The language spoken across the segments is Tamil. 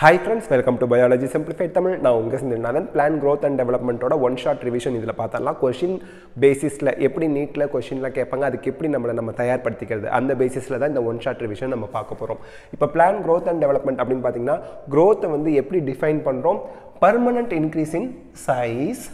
Hi friends welcome to biology simplified Tamil நான் உங்கள் சிந்தனாதன் பிளான் க்ரோத் அண்ட் டெவலப்மெண்ட்டோட ஒன் ஷார்ட் ரிவிஷன் இதில் பார்த்தரலாம் கொஷின் பேசிஸில் எப்படி நீட்டில் கொஷின்லாம் கேட்பாங்க அதுக்கு எப்படி நம்மளை நம்ம தயார்படுத்திக்கிறது? அந்த பேசிஸில் தான் இந்த ஒன் ஷார்ட் ரிவிஷன் நம்ம பார்க்க போகிறோம் இப்போ பிளான் க்ரோத் அண்ட் டெவலப்மெண்ட் அப்படின்னு பார்த்தீங்கன்னா க்ரோத்தை வந்து எப்படி டிஃபைன் பண்ணுறோம் permanent increase in size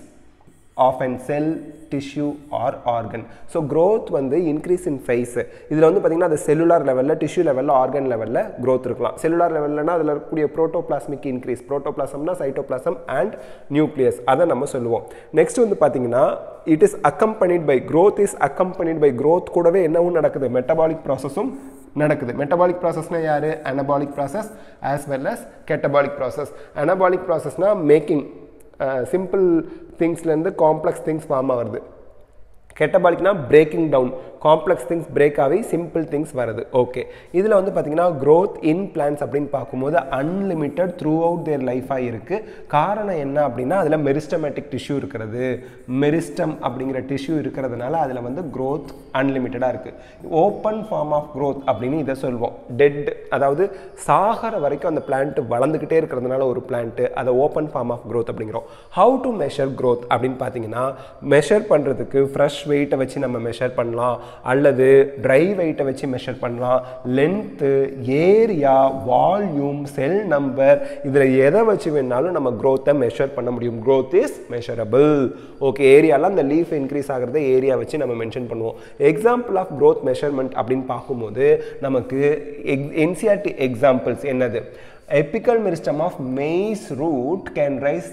of and cell tissue or organ so growth வந்து இன்க்ரீஸ் இன் ஃபைஸ் இதில் வந்து பார்த்திங்கன்னா அது செல்லுலார் லெவலில் டிஷ்யூ லெவலில் ஆர்கன் லெவலில் க்ரோத் இருக்கலாம். செல்லுலார் லெவல்லனா அதில் இருக்கக்கூடிய ப்ரோட்டோபிளாஸ்மிக் இன்க்ரீஸ் ப்ரோட்டோபிளாசம்னா சைட்டோபிளாசம் அண்ட் நியூக்ளியஸ் அதை நம்ம சொல்லுவோம். நெக்ஸ்ட் வந்து பார்த்திங்கன்னா it is accompanied by growth is accompanied by growth கூடவே என்னவும் நடக்குது? மெட்டபாலிக் ப்ராசஸும் நடக்குது. மெட்டபாலிக் ப்ராசஸ்னால் யார்? Anabolic process as well as catabolic process anabolic ப்ராசஸ்னால் making simple திங்ஸ்லேருந்து காம்ப்ளெக்ஸ் திங்ஸ் ஃபார்ம் ஆகுது கெட்டபாலிக்னா breaking down complex things break ஆகி சிம்பிள் திங்ஸ் வருது ஓகே இதில் வந்து பார்த்தீங்கன்னா க்ரோத் இன் பிளான்ஸ் அப்படின்னு பார்க்கும்போது அன்லிமிட்டெட் த்ரூ அவுட் தேர் லைஃபாக இருக்குது காரணம் என்ன அப்படின்னா அதில் மெரிஸ்டமேட்டிக் டிஷ்யூ இருக்கிறது. மெரிஸ்டம் அப்படிங்கிற டிஷ்யூ இருக்கிறதுனால அதில் வந்து க்ரோத் அன்லிமிட்டடாக இருக்குது ஓப்பன் ஃபார்ம் ஆஃப் க்ரோத் அப்படின்னு இதை சொல்வோம். டெட் அதாவது சாகர வரைக்கும் அந்த பிளான்ட் வளர்ந்துக்கிட்டே இருக்கிறதுனால ஒரு பிளான்ட்டு அதை ஓப்பன் ஃபார்ம் ஆஃப் க்ரோத் அப்படிங்கிறோம். ஹவு டு மெஷர் க்ரோத் அப்படின்னு பார்த்தீங்கன்னா மெஷர் பண்ணுறதுக்கு ஃப்ரெஷ் வெயிட்டை வச்சு நம்ம மெஷர் பண்ணலாம். அல்லது ட்ரை வெயிட்டை வச்சு மெஷர் பண்ணலாம். Length area volume cell number இதில் எதை வச்சு வேணாலும் நம்ம க்ரோத்தை மெஷர் பண்ண முடியும். க்ரோத் இஸ் மெஷரபிள் ஓகே ஏரியாலாம் அந்த லீஃப் இன்க்ரீஸ் ஆகிறத ஏரியா வச்சு நம்ம மென்ஷன் பண்ணுவோம். எக்ஸாம்பிள் ஆஃப் க்ரோத் மெஷர்மெண்ட் அப்படின்னு பார்க்கும்போது நமக்கு எக் என்சிஆர்டி எக்ஸாம்பிள்ஸ் என்னது? Apical meristem of maize root can rise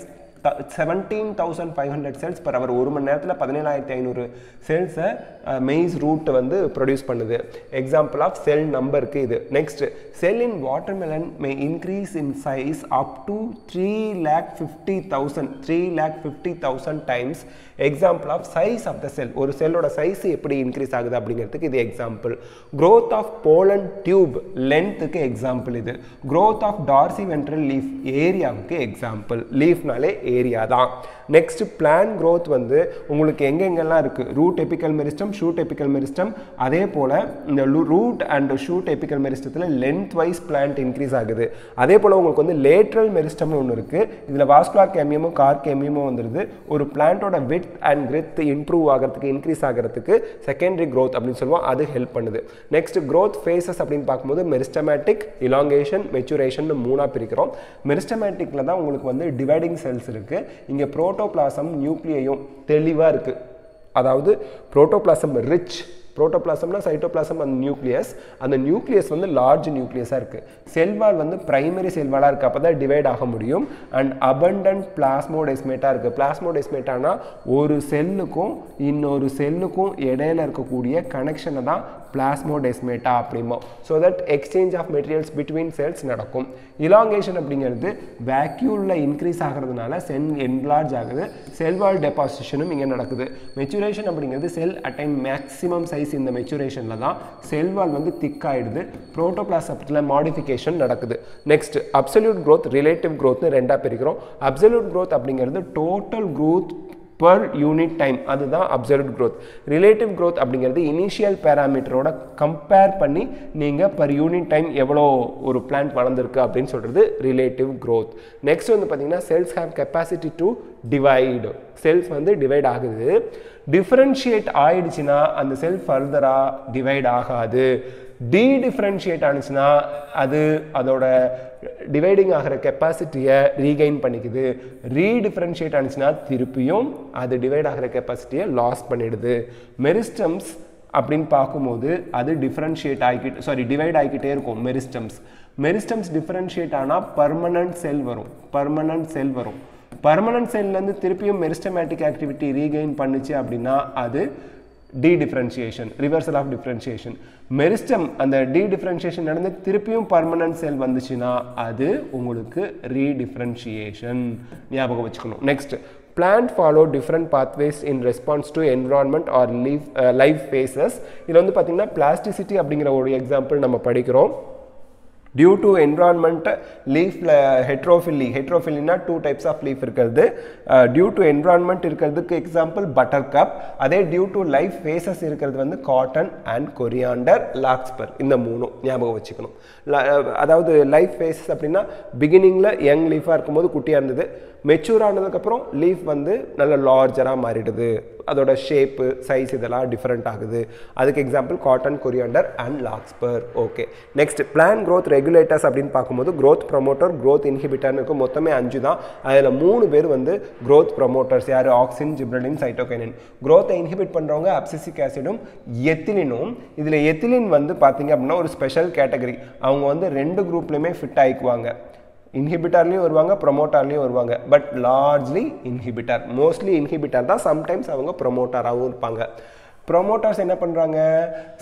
seventeen thousand five hundred cells per hour ஒரு மணி நேரத்தில் பதினேழாயிரத்தி ஐநூறு செல்ஸை மெய்ஸ் ரூட் வந்து ப்ரொடியூஸ் பண்ணுது. எக்ஸாம்பிள் ஆஃப் செல் நம்பருக்கு இது. Next cell in watermelon may increase in size up to three lakh fifty thousand three lakh fifty thousand times example of size of the cell ஒரு செல்லோட சைஸ் எப்படி இன்க்ரீஸ் ஆகுது அப்படிங்கிறதுக்கு இது example growth of pollen tube லென்த்துக்கு example இது. Growth of dorsiventral leaf ஏரியாவுக்கு எக்ஸாம்பிள் லீஃப்னாலே ஏரியா தான். நெக்ஸ்ட் பிளான் க்ரோத் வந்து உங்களுக்கு எங்கெங்கெல்லாம் இருக்குது root apical meristem shoot apical meristem அதே போல் இந்த ரூட் அண்ட் ஷூட் எபிக்கல் மெரிஸ்டத்தில் லென்த் வைஸ் பிளான்ட் இன்க்ரீஸ் ஆகுது. அதே போல் உங்களுக்கு வந்து லேட்ரல் மெரிஸ்டம்னு ஒன்று இருக்குது இதில் வாஸ்குலார் கேமியமும் கார் கேமியமும் வந்துடுது ஒரு பிளான்ட்டோட வித் அண்ட் கிரித் இம்ப்ரூவ் ஆகிறதுக்கு இன்க்ரீஸ் ஆகிறதுக்கு செகண்டரி க்ரோத் அப்படின்னு சொல்லுவோம். அது ஹெல்ப் பண்ணுது. நெக்ஸ்ட் க்ரோத் ஃபேஸஸ் அப்படின்னு பார்க்கும்போது மெரிஸ்டமேட்டிக் இலாங்கேஷன் மெச்சுரேஷன் மூணாக பிரிக்கிறோம். மெரிஸ்டமேட்டிக்கில் தான் உங்களுக்கு வந்து டிவைடிங் செல்ஸ் இருக்குது இங்கே புரோட்டோபிளாசம் நியூக்ளியையும் தெளிவாக இருக்குது அதாவது புரோட்டோபிளாசம் ரிச் புரோட்டோபிளாசம்னா சைட்டோபிளாசம் அந்த நியூக்ளியஸ். அந்த நியூக்ளியஸ் வந்து லார்ஜ் நியூக்ளியஸாக இருக்குது செல்வால் வந்து பிரைமரி செல்வாலாக இருக்குது அப்போ தான் டிவைட் ஆக முடியும். அண்ட் அபண்டன்ட் பிளாஸ்மோடெஸ்மேட்டாக இருக்குது பிளாஸ்மோடெஸ்மேட்டானா ஒரு செல்லுக்கும் இன்னொரு செல்லுக்கும் இடையில இருக்கக்கூடிய கனெக்ஷனை தான் plasmodesmata அப்படிமோ so that exchange of materials between cells நடக்கும். இலாங்கேஷன் அப்படிங்கிறது வேக்யூலில் இன்க்ரீஸ் ஆகிறதுனால செல் என்லார்ஜ் ஆகுது. செல்வால் டெபாசிஷனும் இங்கே நடக்குது. மெச்சுரேஷன் அப்படிங்கிறது செல் அட்டைன் மேக்ஸிமம் சைஸ் இந்த மெச்சுரேஷனில் தான் செல்வால் வந்து திக் ஆகிடுது ப்ரோட்டோபிளாசத்தில் மாடிஃபிகேஷன் நடக்குது. நெக்ஸ்ட் அப்சல்யூட் க்ரோத் ரிலேட்டிவ் க்ரோத்னு ரெண்டாக பிரிக்கிறோம். அப்சல்யூட் க்ரோத் அப்படிங்கிறது total growth per unit time அதுதான் அப்சல்யூட் க்ரோத் ரிலேட்டிவ் க்ரோத் அப்படிங்கிறது இனிஷியல் பேராமீட்டரோட கம்பேர் பண்ணி நீங்கள் பர் யூனிட் டைம் எவ்வளோ ஒரு பிளான்ட் வளர்ந்துருக்கு அப்படின்னு சொல்கிறது ரிலேட்டிவ் க்ரோத் நெக்ஸ்ட் வந்து பார்த்தீங்கன்னா cells have capacity to divide cells வந்து டிவைட் ஆகுது. டிஃப்ரென்ஷியேட் ஆயிடுச்சுன்னா அந்த செல் ஃபர்தராக டிவைட் ஆகாது. டி டிஃப்ரென்ஷியேட் ஆனிச்சுன்னா அது அதோட டிவைடிங் ஆகிற கெப்பாசிட்டியை ரீகெயின் பண்ணிக்குது. ரீடிஃப்ரென்ஷியேட் ஆனிச்சுன்னா திருப்பியும் அது டிவைட் ஆகிற கெப்பாசிட்டியை லாஸ் பண்ணிடுது. மெரிஸ்டம்ஸ் அப்படின்னு பார்க்கும்போது அது டிஃப்ரென்ஷியேட் ஆகிக்கிட்டு சாரி டிவைட் ஆகிக்கிட்டே இருக்கும் மெரிஸ்டம்ஸ் மெரிஸ்டம்ஸ் டிஃப்ரென்ஷியேட் ஆனால் பர்மனன்ட் செல் வரும். பர்மனன்ட் செல் வரும். பர்மனன்ட் செல்லேருந்து திருப்பியும் மெரிஸ்டமேட்டிக் ஆக்டிவிட்டி ரீகெயின் பண்ணுச்சு அப்படின்னா அது the reversal of differentiation meristem அந்த டி நடந்து திருப்பியும் பர்மனன்ட் செல் வந்துச்சுன்னா அது உங்களுக்கு ரீடிஃப்ரென்ஷியேஷன் ஞாபகம் வச்சுக்கணும். Next plant follow different pathways in response to environment or leave life phases இதில் வந்து பார்த்தீங்கன்னா பிளாஸ்டிசிட்டி அப்படிங்கிற ஒரு எக்ஸாம்பிள் நம்ம படிக்கிறோம். டியூ டு என்விரான்மெண்ட் லீஃபில் ஹெட்ரோஃபில்லி ஹெட்ரோஃபில்லினா டூ டைப்ஸ் ஆஃப் லீஃப் இருக்கிறது. டியூ டு என்விரான்மெண்ட் இருக்கிறதுக்கு எக்ஸாம்பிள் பட்டர் கப் அதே டியூ டு லைஃப் ஃபேஸஸ் இருக்கிறது வந்து காட்டன் அண்ட் கொரியாண்டர் லாக்ஸ்பர் இந்த மூணும் ஞாபகம் வச்சுக்கணும். அதாவது லைஃப் ஃபேஸஸ் அப்படின்னா பிகினிங்கில் யங் லீஃபாக இருக்கும்போது குட்டியாக இருந்தது. மெச்சூர் ஆனதுக்கப்புறம் லீஃப் வந்து நல்ல லார்ஜராக மாறிடுது. அதோட ஷேப்பு சைஸ் இதெல்லாம் டிஃப்ரெண்ட் ஆகுது. அதுக்கு example cotton coriander and larkspur okay next plant growth regulators அப்படின்னு பார்க்கும்போது க்ரோத் ப்ரொமோட்டர் க்ரோத் இன்ஹிபிட்டர்னு இருக்கும். மொத்தமே அஞ்சு தான். அதில் மூணு பேர் வந்து க்ரோத் ப்ரொமோட்டர்ஸ் யார்? ஆக்சின் ஜிப்ரலின் சைட்டோகைனின் க்ரோத்தை இன்ஹிபிட் பண்ணுறவங்க அப்சிசிக் ஆசிடும் எத்திலினும் இதில் எத்திலின் வந்து பார்த்தீங்க அப்படின்னா ஒரு ஸ்பெஷல் கேட்டகரி அவங்க வந்து ரெண்டு குரூப்லையுமே ஃபிட் ஆகிக்குவாங்க இன்ஹிபிட்டார்லேயும் வருவாங்க ப்ரொமோட்டார்லேயும் வருவாங்க. But largely inhibitor mostly inhibitor தான் சம்டைம்ஸ் அவங்க ப்ரொமோட்டாராகவும் இருப்பாங்க. ப்ரொமோட்டர்ஸ் என்ன பண்ணுறாங்க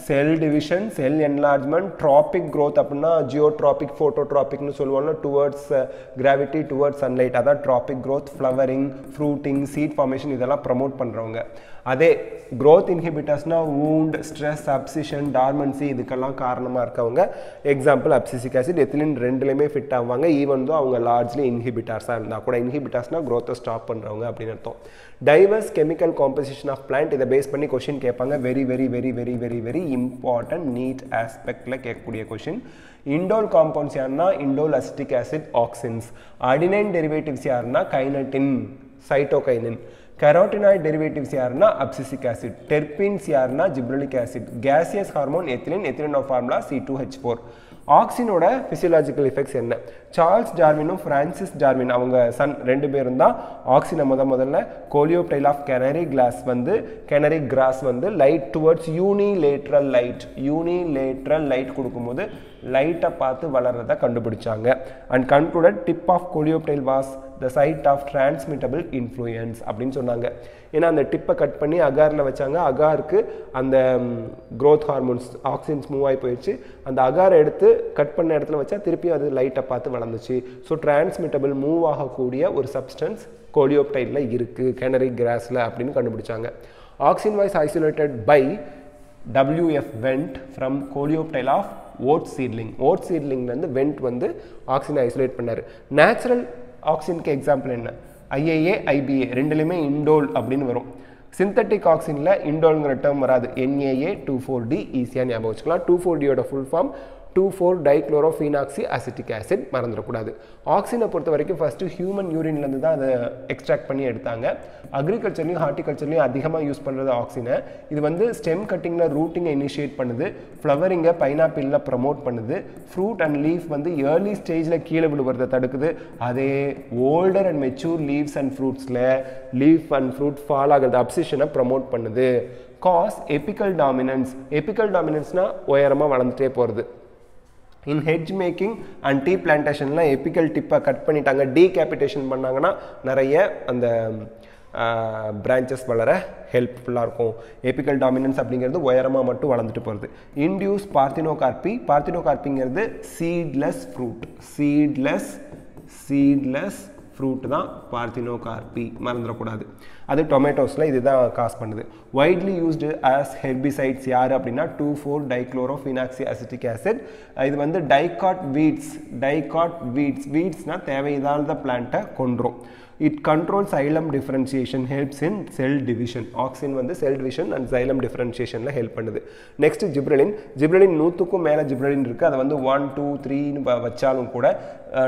cell division cell enlargement tropic growth அப்படின்னா ஜியோட்ராபிக் ஃபோட்டோட்ராபிக்னு சொல்லுவாங்க. டுவர்ட்ஸ் கிராவிட்டி டுவர்ட்ஸ் சன்லைட் அதான் tropic growth flowering fruiting seed formation இதெல்லாம் ப்ரமோட் பண்ணுறவங்க அதே க்ரோத் இன்ஹிபிட்டர்ஸ்னால் wound ஸ்ட்ரெஸ் அப்சிஷன் டார்மன்சி இதுக்கெல்லாம் காரணமாக இருக்கவங்க எக்ஸாம்பிள் அப்சிசிக் ஆசிட் எத்திலின் ரெண்டுலேயுமே ஃபிட் ஆவாங்க. ஈவன் தான் அவங்க லார்ஜ்லி இன்ஹிபிட்டார்ஸாக இருந்தால் கூட இன்ஹிபிட்டார்ஸ்னால் க்ரோத்தை ஸ்டாப் பண்ணுறவங்க அப்படின்னு அர்த்தம். Diverse chemical composition of plant இதை பேஸ் பண்ணி கொஷின் கேட்பாங்க. Very very very very very very important NEET ஆஸ்பெக்டில் கேட்கக்கூடிய கொஷின் இண்டோல் காம்பவுண்ட்ஸ் யாருன்னா indole acetic acid auxins adenine derivatives யாருன்னா கைனட்டின் சைட்டோகைனின் கரோட்டினாய்ட் டெரிவேட்டிவ்ஸ் யாருன்னா அப்சிசிக் ஆசிட் டெர்பின்ஸ் யாருன்னா gibberellic acid gaseous hormone ethylene ethylene formula C two H four ஆக்சினோட physiological effects என்ன? சார்ல்ஸ் டார்வினும் ஃப்ரான்சிஸ் டார்வின் அவங்க சன் ரெண்டு பேரும் தான் ஆக்சினை முத முதல்ல கோலியோப்டைல் ஆஃப் கெனரி கிளாஸ் வந்து கெனரி கிராஸ் வந்து light towards unilateral light unilateral light கொடுக்கும்போது லைட்டை பார்த்து வளர்றதை கண்டுபிடிச்சாங்க. And concluded tip of coleoptile was the site of transmittable influence அப்படின்னு சொன்னாங்க. ஏன்னா அந்த டிப்பை கட் பண்ணி அகாரில் வச்சாங்க. அகாருக்கு அந்த க்ரோத் ஹார்மோன்ஸ் ஆக்சிஜன்ஸ் மூவ் ஆகி போயிடுச்சு. அந்த அகாரை எடுத்து கட் பண்ண இடத்துல வச்சா திருப்பியும் அது லைட்டை பார்த்து வளர்ந்துச்சு. ஸோ டிரான்ஸ்மிட்டபிள் மூவ் ஆகக்கூடிய ஒரு சப்ஸ்டன்ஸ் கோலியோப்டைடில் இருக்குது கெனரி கிராஸில் அப்படின்னு கண்டுபிடிச்சாங்க. Auxin was isolated by W F Went from coleoptile of oat seedling. Oat சீட்லிங்லேருந்து Went வந்து ஆக்சினை ஐசோலேட் பண்ணார். நேச்சுரல் ஆக்சினுக்கு எக்ஸாம்பிள் என்ன? ஐஏஏ ஐபிஏ ரெண்டுலையுமே இண்டோல் அப்படின்னு வரும். சிந்தட்டிக் ஆக்சினில் இண்டோல்ங்கிற டேர்ம் வராது. என்ஏஏ டூ ஃபோர் டி ஈஸியாக ஞாபகம் வச்சுக்கலாம். Two four டியோட full form two four dichlorophenoxy acetic acid மறந்துடக்கூடாது. ஆக்சினை பொறுத்த வரைக்கும் ஃபஸ்ட்டு ஹியூமன் யூரின்லேருந்து தான் அதை எக்ஸ்ட்ராக்ட் பண்ணி எடுத்தாங்க. அக்ரிகல்ச்சர்லையும் ஹார்டிகல்ச்சர்லையும் அதிகமாக யூஸ் பண்ணுறது ஆக்சினை இது வந்து ஸ்டெம் கட்டிங்கில் ரூட்டிங்கை இனிஷியேட் பண்ணுது. ஃப்ளவரிங்கை பைனாப்பிளில் ப்ரமோட் பண்ணுது. ஃப்ரூட் அண்ட் லீஃப் வந்து ஏர்லி ஸ்டேஜில் கீழே விழுவுறதை தடுக்குது. அதே older and mature leaves and ஃப்ரூட்ஸில் leaf and fruit fall ஆகிறது அப்சிஷனை ப்ரமோட் பண்ணுது. காஸ் எபிக்கல் டாமினன்ஸ் எபிக்கல் டாமினன்ஸ்னால் உயரமாக வளர்ந்துட்டே போகிறது in hedge making and tea பிளான்டேஷன்லாம் apical டிப்பை கட் பண்ணிட்டாங்க டீகேபிட்டேஷன் பண்ணாங்கன்னா நிறைய அந்த பிரான்ச்சஸ் வளர ஹெல்ப்ஃபுல்லாக இருக்கும். எபிக்கல் டாமினன்ஸ் அப்படிங்கிறது உயரமாக மட்டும் வளர்ந்துட்டு போகிறது induce parthenocarpy பார்த்தினோகார்பிங்கிறது seedless fruit seedless seedless fruit தான் பார்த்தினோ கார்பி மறந்துடக்கூடாது. அது டொமேட்டோஸில் இதுதான் காஸ் பண்ணுது. வைட்லி யூஸ்டு ஆஸ் ஹெர்பிசைட்ஸ் யார் அப்படின்னா two four dichlorophenoxy acetic acid இது வந்து டைகாட் வீட்ஸ் டைகாட் வீட்ஸ் வீட்ஸ்னால் தேவையில்லாத பிளான்ட்டை கொன்றும். It control xylem differentiation helps in cell division auxin வந்து செல் டிவிஷன் அண்ட் சைலம் டிஃப்ரென்சியேஷனில் ஹெல்ப் பண்ணுது. நெக்ஸ்ட் ஜிப்ரலின் ஜிப்ரலின் நூற்றுக்கும் மேலே ஜிப்ரலின் இருக்குது அதை வந்து ஒன் டூ த்ரீன்னு வச்சாலும் கூட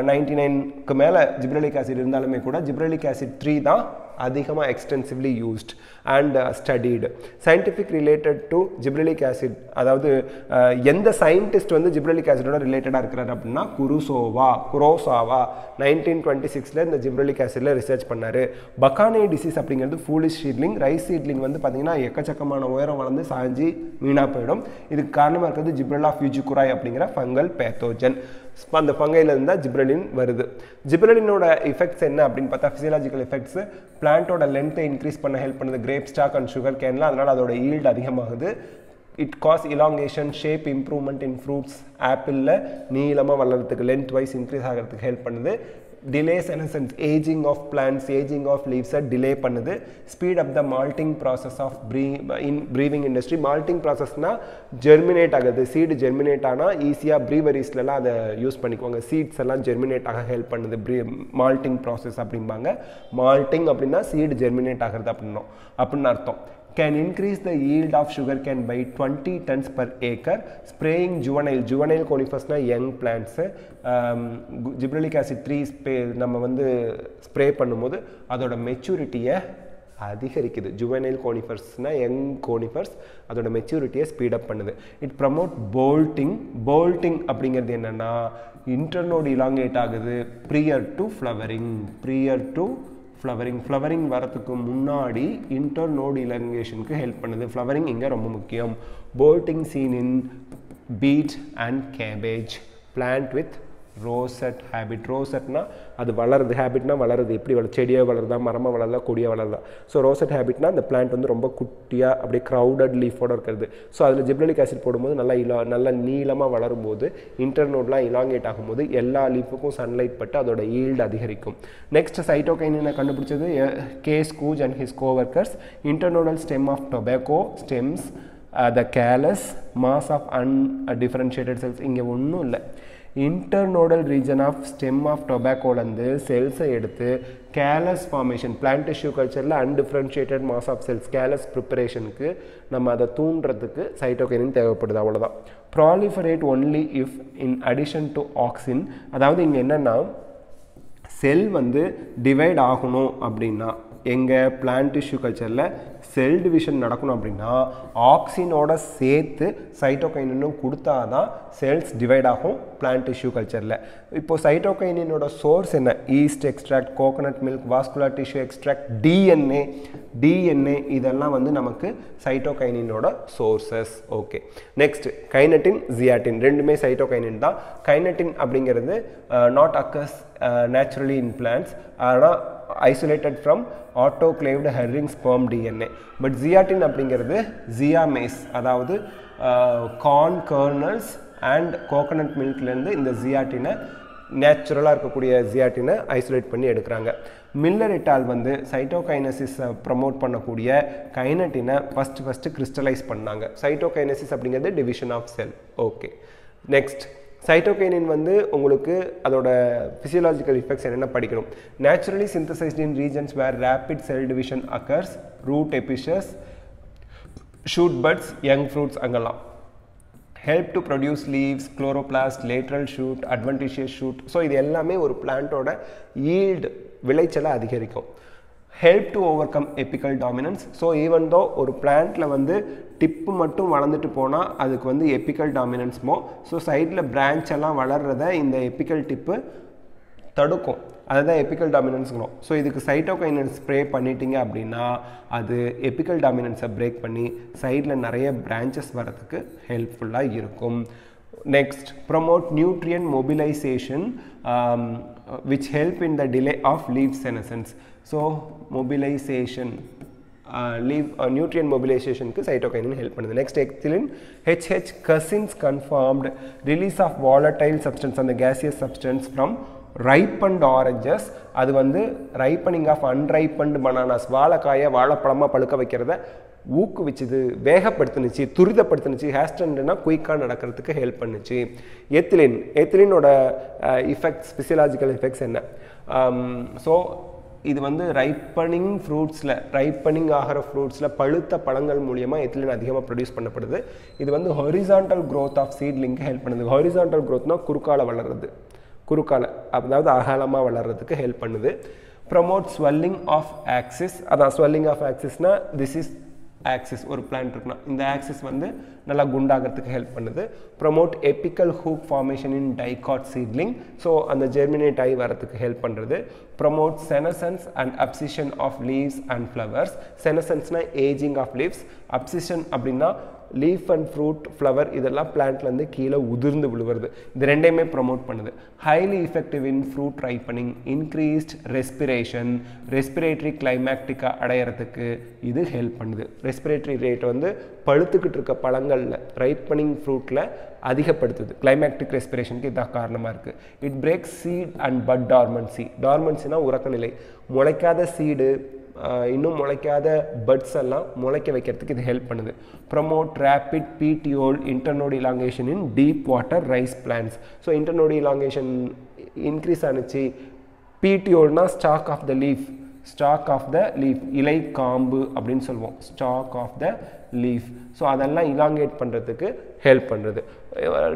நைன்டி நைனுக்கு மேலே ஜிப்ரலிக் ஆசிட் இருந்தாலுமே கூட ஜிப்ரலிக் ஆசிட் த்ரீ தான் அதிகமாக extensively used and studied scientific related to gibberellic acid அதாவது uh, எந்த சயின்டிஸ்ட் வந்து ஜிப்ரலிக் ஆசிடோட ரிலேட்டடாக இருக்கிறார் அப்படின்னா குருசோவா குரோசாவா நைன்டீன் டுவெண்ட்டி சிக்ஸில் இந்த ஜிப்ரலிக் ஆசிடில் ரிசர்ச் பண்ணார். பக்கானே டிசீஸ் அப்படிங்கிறது ஃபூலிஷ் சீட்லிங் ரைஸ் சீட்லிங் வந்து பார்த்தீங்கன்னா எக்கச்சக்கமான உயரம் வளர்ந்து சாஞ்சி வீணாக போயிடும். இதுக்கு காரணமாக இருக்கிறது ஜிப்ரலா ஃபியூஜிகுராய் அப்படிங்கிற ஃபங்கல் பேத்தோஜன் அந்த ஃபங்கையிலேருந்து தான் ஜிப்ரலின் வருது. ஜிப்ரலினோட எஃபெக்ட்ஸ் என்ன அப்படின்னு பார்த்தா ஃபிசியலாஜிக்கல் எஃபெக்ட்ஸ் பிளான்ட்டோட லென்த்தை இன்க்ரீஸ் பண்ண ஹெல்ப் பண்ணுது. கிரேப் ஸ்டாக் அண்ட் சுகர் கேன்லாம் அதனால் அதோட ஈல்டு அதிகமாகுது. It causes elongation shape improvement in fruits ஆப்பிளில் நீளமாக வளர்கிறதுக்கு லென்த் வைஸ் இன்க்ரீஸ் ஆகிறதுக்கு ஹெல்ப் பண்ணுது. Delay senescence ageing of plants ageing of லீவ்ஸை delay பண்ணுது. Speed up the malting process of brew in brewing industry malting ப்ராசஸ்னால் germinate ஆகுது. சீடு ஜெர்மினேட் ஆனால் ஈஸியாக ப்ரீவரிஸ்லலாம் அதை யூஸ் பண்ணிக்குவாங்க. சீட்ஸ் எல்லாம் ஜெர்மினேட் ஆக ஹெல்ப் பண்ணுது. ப்ரீ மால்ட்டிங் ப்ராசஸ் அப்படிம்பாங்க. மால்ட்டிங் அப்படின்னா சீடு ஜெர்மினேட் ஆகிறது அப்படின்னோம். அப்படின்னு அர்த்தம். Can increase the yield of sugar cane by 20 tons per acre. Spraying juvenile juvenile conifers na young plants um, gibberellic acid 3 நம்ம வந்து ஸ்ப்ரே பண்ணும்போது அதோட மெச்சூரிட்டியை அதிகரிக்குது. ஜுவனைல் கோனிஃபர்ஸ்னால் யங் கோனிஃபர்ஸ் அதோட மெச்சூரிட்டியை ஸ்பீடப் பண்ணுது. இட் ப்ரமோட் போல்ட்டிங் போல்ட்டிங் அப்படிங்கிறது என்னென்னா இன்டர்னோடு இலாங்கேட் ஆகுது. Prior to flowering prior to flowering flowering வரத்துக்கு முன்னாடி இன்டர் நோட் இலங்கேஷனுக்கு ஹெல்ப் பண்ணுது. ஃப்ளவரிங் இங்கே ரொம்ப முக்கியம். Bolting seen in beet and cabbage plant with rosette habit ரோசட்னா அது வளருது. ஹேபிட்னா வளருது. எப்படி வளர் செடியாக வளருதா? மரமாக வளருதா? கொடியாக வளருதா? ஸோ ரோசட் ஹேபிட்னா அந்த பிளான்ட் வந்து ரொம்ப குட்டியாக அப்படியே க்ரௌடட் லீஃபோடு இருக்கிறது. ஸோ அதில் ஜிப்ரலிக் ஆசிட் போடும்போது நல்லா இலா நல்லா நீளமாக வளரும்போது இன்டர்னோட்லாம் இலாங்கேட் ஆகும்போது எல்லா லீஃபுக்கும் சன்லைட் பட்டு அதோட ஈல்டு அதிகரிக்கும். நெக்ஸ்ட் சைட்டோகைனினை கண்டுபிடிச்சது K Skoog and his coworkers internodal stem of tobacco stems the callus mass of undifferentiated cells இங்கே ஒன்றும் இல்லை. Internodal region of stem of டொபாக்கோலேருந்து செல்ஸை எடுத்து கேலஸ் ஃபார்மேஷன் பிளான்ட் டிஷ்யூ கல்ச்சரில் undifferentiated mass of cells callus ப்ரிப்பரேஷனுக்கு நம்ம அதை தூண்டுறதுக்கு சைட்டோகைனின் தேவைப்படுது அவ்வளோதான் proliferate only if in addition to auxin அதாவது இங்கே என்னென்னா செல் வந்து டிவைட் ஆகணும் அப்படின்னா எங்கள் பிளான்ட் டிஷ்யூ கல்ச்சரில் செல் டிவிஷன் நடக்கணும் அப்படின்னா ஆக்சினோட சேர்த்து சைட்டோகைனும் கொடுத்தா தான் செல்ஸ் டிவைட் ஆகும் பிளான்ட் டிஷ்யூ கல்ச்சரில் இப்போ சைட்டோகைனினோட சோர்ஸ் என்ன? Yeast extract coconut milk vascular tissue extract DNA DNA இதெல்லாம் வந்து நமக்கு சைட்டோகைனினோட sources okay next kinetin zeatin ரெண்டுமே சைட்டோகைனின் தான். கைனட்டின் அப்படிங்கிறது not occurs naturally in plants ஆனால் isolated from autoclaved herring sperm DNA but zeatin அப்படிங்கிறது ஜியாமேஸ் அதாவது கார்ன் கர்னல்ஸ் அண்ட் கோகனட் மில்க்லேருந்து இந்த ஜியாட்டினை நேச்சுரலாக இருக்கக்கூடிய ஜியாட்டினை ஐசோலேட் பண்ணி எடுக்கிறாங்க. மில்லர் இட்டால் வந்து சைட்டோகைனசிஸை ப்ரமோட் பண்ணக்கூடிய கைனட்டினை ஃபஸ்ட்டு ஃபஸ்ட்டு கிறிஸ்டலைஸ் பண்ணாங்க. சைட்டோகைனசிஸ் அப்படிங்கிறது division of cell okay next cytokinin வந்து உங்களுக்கு அதோட ஃபிசியலாஜிக்கல் இஃபெக்ட்ஸ் என்னென்ன படிக்கணும்? Naturally synthesised in regions where rapid cell division occurs root apices shoot buds young fruits அங்கெல்லாம். Help to produce leaves chloroplast lateral shoot adventitious shoot so இது எல்லாமே ஒரு பிளான்ட்டோட ஈல்டு விளைச்சலை அதிகரிக்கும். Help to overcome apical dominance so even though ஒரு பிளான்ட்டில் வந்து டிப்பு மட்டும் வளர்ந்துட்டு போனால் அதுக்கு வந்து எப்பிக்கல் டாமினன்ஸ்மோ ஸோ சைடில் பிரான்ச் எல்லாம் வளர்கிறத இந்த எப்பிக்கல் டிப்பு தடுக்கும். அதுதான் எப்பிக்கல் டாமினன்ஸ்ங்கிறோம் ஸோ இதுக்கு சைட்டோகைனன் ஸ்ப்ரே பண்ணிட்டீங்க அப்படின்னா அது எப்பிக்கல் டாமினன்ஸை பிரேக் பண்ணி சைடில் நிறைய பிரான்ச்சஸ் வரதுக்கு ஹெல்ப்ஃபுல்லாக இருக்கும். Next promote nutrient mobilisation which help in the delay of leave senescence so mobilisation leave nutrient மொபிலைசேஷனுக்கு cytokinin help பண்ணுது. Next HH HH Cousins confirmed release of volatile substance அந்த gaseous substance from ripened oranges அது வந்து ரைப்பனிங் ஆஃப் unripened bananas வாழைக்காயை வாழைப்பழமாக பழுக்க வைக்கிறத ஊக்குவிச்சுது வேகப்படுத்துனுச்சு துரிதப்படுத்துனுச்சு ஹேஸ்டன்ட்னா குயிக்காக நடக்கிறதுக்கு ஹெல்ப் பண்ணுச்சு. எத்திலின் எத்திலினோட இஃபெக்ட்ஸ் ஃபிசியலாஜிக்கல் எஃபெக்ட்ஸ் என்ன? Um, ஸோ இது வந்து ரைப்பனிங் ஃப்ரூட்ஸில் ரைப்பனிங் ஆகிற ஃப்ரூட்ஸில் பழுத்த பழங்கள் மூலியமாக எத்திலின் அதிகமாக ப்ரொடியூஸ் பண்ணப்படுது. இது வந்து ஹொரிசான்டல் க்ரோத் ஆஃப் சீட்லிங்க்கு ஹெல்ப் பண்ணுது. ஹொரிசான்டல் க்ரோத்னா குறுக்கால வளர்றது. குறுக்கால அதாவது அகலமாக வளர்கிறதுக்கு ஹெல்ப் பண்ணுது. ப்ரமோட் ஸ்வெல்லிங் ஆஃப் ஆக்சிஸ் அதான் ஸ்வெல்லிங் ஆஃப் ஆக்சிஸ்னால் திஸ் இஸ் ஆக்சிஸ் ஒரு பிளான்ட் இருக்குன்னா இந்த ஆக்சிஸ் வந்து நல்லா குண்டாகிறதுக்கு ஹெல்ப் பண்ணுது. Promote apical hook formation in dicot seedling so அந்த ஜெர்மினேட் ஆகி வரத்துக்கு ஹெல்ப் பண்ணுறது promote senescence and abscission of leaves and flowers செனசன்ஸ்னால் ageing of leaves abscission அப்படின்னா லீஃப் அண்ட் ஃப்ரூட் ஃப்ளவர் இதெல்லாம் பிளான்ட்லேருந்து கீழே உதிர்ந்து விழுவுறது இது ரெண்டையுமே ப்ரொமோட் பண்ணுது. Highly effective in fruit ripening increased respiration respiratory கிளைமேக்டிக்காக அடையிறதுக்கு இது ஹெல்ப் பண்ணுது. ரெஸ்பிரேட்டரி ரேட் வந்து பழுத்துக்கிட்டு இருக்க பழங்களில் ரைப்பனிங் ஃப்ரூட்டில் அதிகப்படுத்துது. கிளைமேக்டிக் ரெஸ்பிரேஷனுக்கு இதான் காரணமாக இருக்குது it breaks seed and bud dormancy டார்மன்சினா உறக்க நிலை முளைக்காத சீடு இன்னும் முளைக்காத பட்ஸ் எல்லாம் முளைக்க வைக்கிறதுக்கு இது ஹெல்ப் பண்ணுது. Promote rapid petiole internode elongation in deep water rice plants so internode elongation increase ஆனிச்சு. பிடிஓல்னால் stalk of the leaf stalk of the leaf இலை காம்பு அப்படின்னு சொல்லுவோம். Stalk of the leaf so அதெல்லாம் இலாங்கேட் பண்ணுறதுக்கு ஹெல்ப் பண்ணுறது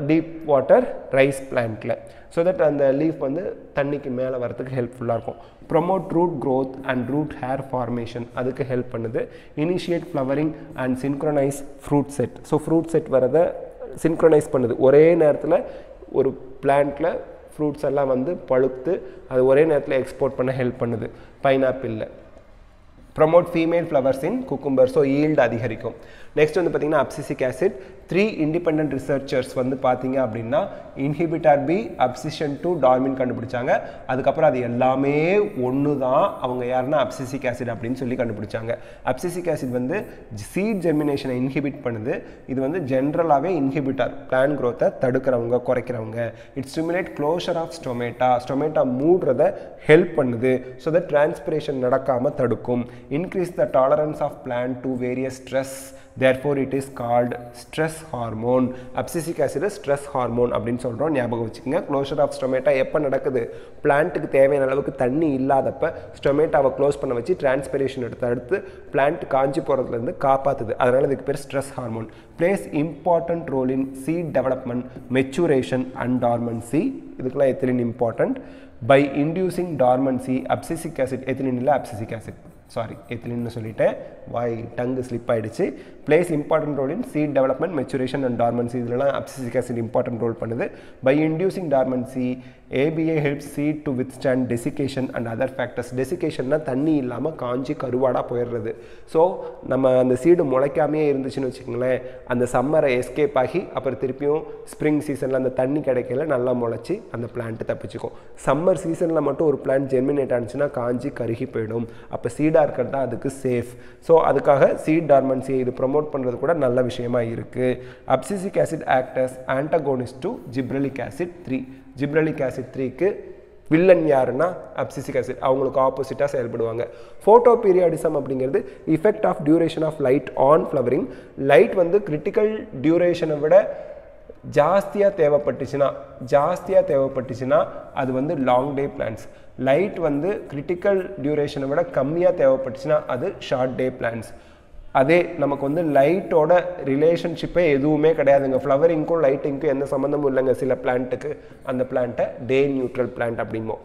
டீப் வாட்டர் ரைஸ் பிளான்ட்டில் ஸோ தட் அந்த லீஃப் வந்து தண்ணிக்கு மேலே வரதுக்கு ஹெல்ப்ஃபுல்லாக இருக்கும். Promote root growth and root hair formation அதுக்கு ஹெல்ப் பண்ணுது. Initiate flowering and synchronise fruit set so fruit set வரதை சின்க்ரனைஸ் பண்ணுது. ஒரே நேரத்தில் ஒரு பிளான்ட்டில் ஃப்ரூட்ஸ் எல்லாம் வந்து பழுத்து அது ஒரே நேரத்தில் எக்ஸ்போர்ட் பண்ண ஹெல்ப் பண்ணுது. பைனாப்பிளில் promote female flowers in cucumber so yield அதிகரிக்கும். நெக்ஸ்ட் வந்து பார்த்தீங்கன்னா abscisic acid three independent researchers வந்து பார்த்தீங்க அப்படின்னா inhibitor B abscission two dormin கண்டுபிடிச்சாங்க. அதுக்கப்புறம் அது எல்லாமே ஒன்று தான் அவங்க யாருன்னா அப்சிசிக் ஆசிட் அப்படின்னு சொல்லி கண்டுபிடிச்சாங்க. அப்சிசிக் ஆசிட் வந்து சீட் ஜெர்மினேஷனை இன்ஹிபிட் பண்ணுது. இது வந்து ஜென்ரலாகவே இன்ஹிபிட்டார் பிளான் க்ரோத்தை தடுக்கிறவங்க குறைக்கிறவங்க. It stimulate closure of stomata stomata மூடுறத help பண்ணுது. ஸோ தட் டிரான்ஸ்பிரேஷன் நடக்காமல் தடுக்கும். Increase the tolerance of plant to various stress therefore it is called stress hormone. Abscisic acid stress hormone அப்படின்னு சொல்கிறோம் ஞாபகம் வச்சுக்கோங்க. க்ளோஷர் ஆஃப் ஸ்டொமேட்டா எப்போ நடக்குது? பிளான்ட்டுக்கு தேவையான அளவுக்கு தண்ணி இல்லாதப்ப ஸ்டொமேட்டாவை க்ளோஸ் பண்ண வச்சு டிரான்ஸ்பிரேஷன் எடுத்து அடுத்து பிளான்ட் காஞ்சி போகிறதுலேருந்து காப்பாற்றுது அதனால் இதுக்கு பேர் stress hormone plays important role in seed development maturation and dormancy இதுக்கெல்லாம் ethylene important by inducing dormancy abscisic acid ethylene இல்லை அப்சிசிக் ஆசிட் சாரி எத்திலின்னு சொல்லிட்டேன் வாய் டங்கு ஸ்லிப் ஆகிடுச்சு plays important role in seed development maturation and dormancy இதுலலாம் அப்சிசிக் ஆசிட் இம்பார்ட்டன்ட் ரோல் பண்ணுது. By inducing dormancy ABA help seed to withstand desiccation and other factors டெசிகேஷன்னா தண்ணி இல்லாமல் காஞ்சி கருவாடாக போயிடுறது. ஸோ நம்ம அந்த சீடு முளைக்காமையே இருந்துச்சுன்னு வச்சுக்கோங்களேன் அந்த சம்மரை எஸ்கேப் ஆகி அப்புறம் திருப்பியும் ஸ்ப்ரிங் சீசனில் அந்த தண்ணி கிடைக்கல நல்லா முளைச்சி அந்த பிளான்ட்டு தப்பிச்சுக்கும். சம்மர் சீசனில் மட்டும் ஒரு பிளான்ட் ஜெர்மினேட் ஆனிச்சுன்னா காஞ்சி கருகி போயிடும். அப்போ சீடாக இருக்கிறது தான் அதுக்கு சேஃப் ஸோ அதுக்காக சீட் டார்மன்சியை இது ப்ரொமோட் பண்ணுறது கூட நல்ல விஷயமா இருக்குது abscisic acid acts as antagonist to gibberellic acid three gibberellic acid த்ரீக்கு வில்லன் யாருன்னா அப்சிசிக் ஆசிட் அவங்களுக்கு ஆப்போசிட்டாக செயல்படுவாங்க. ஃபோட்டோ பீரியாடிசம் அப்படிங்கிறது effect of duration of light on flowering light வந்து கிரிட்டிக்கல் டியூரேஷனை விட ஜாஸ்தியாக தேவைப்பட்டுச்சுன்னா ஜாஸ்தியாக தேவைப்பட்டுச்சுன்னா அது வந்து லாங் டே பிளான்ஸ் லைட் வந்து கிரிட்டிக்கல் டியூரேஷனை விட கம்மியாக தேவைப்பட்டுச்சுன்னா அது ஷார்ட் டே பிளான்ஸ் அதே நமக்கு வந்து லைட்டோட ரிலேஷன்ஷிப்பே எதுவுமே கிடையாதுங்க. ஃப்ளவரிங்க்கும் லைட்டிங்க்கும் எந்த சம்மந்தமும் இல்லைங்க சில பிளான்ட்டுக்கு அந்த பிளான்ட்டை டே நியூட்ரல் பிளான்ட் அப்படிம்போம்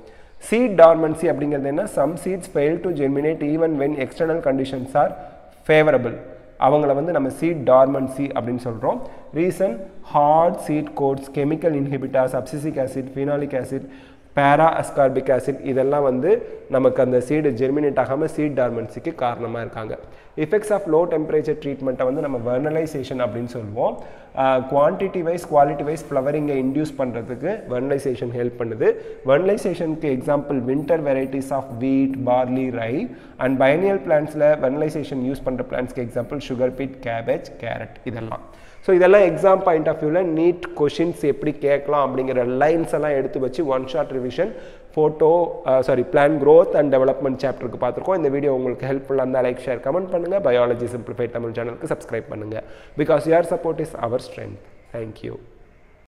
சீட் டார்மன்சி அப்படிங்கிறது என்ன? Some seeds fail to germinate even when external conditions are favourable அவங்கள வந்து நம்ம சீட் டார்மன்சி அப்படின்னு சொல்கிறோம் reason hard seed coats chemical inhibitors abscisic acid phenolic acid para ascorbic acid இதெல்லாம் வந்து நமக்கு அந்த சீடு ஜெர்மினேட் ஆகாமல் சீட் டார்மன்சிக்கு காரணமாக இருக்காங்க. எஃபெக்ட்ஸ் ஆஃப் லோ டெம்பரேச்சர் ட்ரீட்மெண்ட்டை வந்து நம்ம வெர்னலைசேஷன் அப்படின்னு சொல்லுவோம். குவான்டிட்டி வைஸ் குவாலிட்டி வைஸ் ஃப்ளவரிங்கை இன்டியூஸ் பண்ணுறதுக்கு வெர்னலைசேஷன் ஹெல்ப் பண்ணுது. வெர்னலைசேஷனுக்கு example winter varieties of wheat barley rye and biennial பிளான்ஸில் vernalisation use பண்ணுற பிளான்ஸ்க்கு example sugar beet cabbage carrot இதெல்லாம். ஸோ இதெல்லாம் எக்ஸாம் பாயிண்ட் ஆஃப் வியூவில் நீட் கொஷின்ஸ் எப்படி கேட்கலாம் அப்படிங்கிற லைன்ஸ் எல்லாம் எடுத்து வச்சு one short revision photo sorry plant growth and development சாப்டருக்கு பார்த்துருக்கோம். இந்த வீடியோ உங்களுக்கு ஹெல்ப்ஃபுல்லாக இருந்தால் லைக் ஷேர் கமெண்ட் பண்ணுங்கள் பயாலஜி சிம்பிளிஃபைட் தமிழ் சேனலுக்கு சப்ஸ்கிரைப் பண்ணுங்கள் because your support is our strength thank you